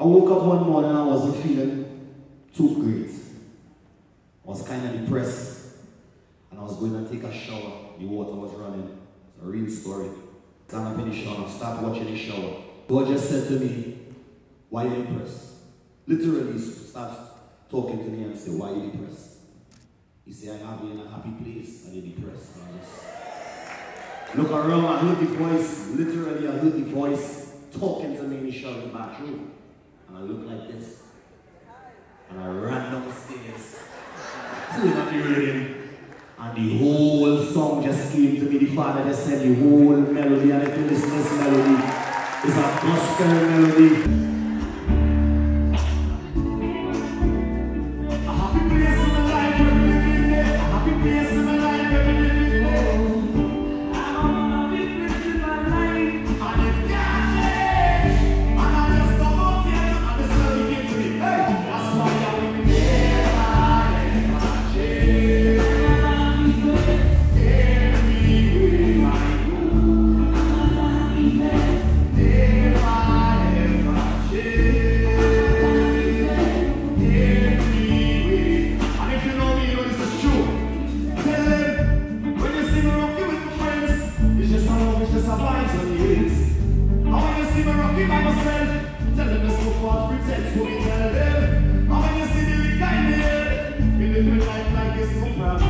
I woke up one morning and I wasn't feeling too great. I was kind of depressed. And I was going to take a shower. The water was running. It's a real story. Stand up in the shower, start watching the shower. God just said to me, why are you depressed? Literally starts talking to me and say, why are you depressed? He said, I have you in a happy place and you're depressed. And I just look around, I heard the voice, literally I heard the voice talking to me in the shower in the bathroom. And I looked like this. And I ran downstairs, on the radio, and the whole song just came to me. The father just said the whole melody, and listen to this melody, it's a gospel melody. False pretense, so me tell them. And when you see the the we live my life like it's no problem.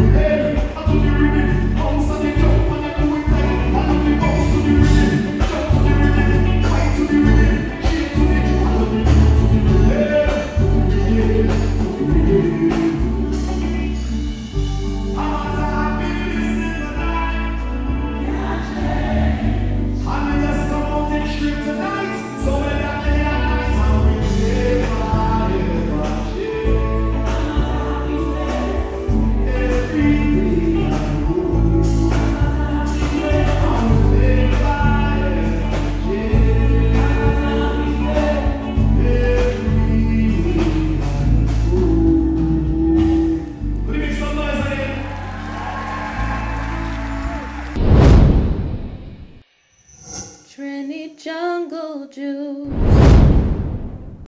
Do Trini Jungle Juice.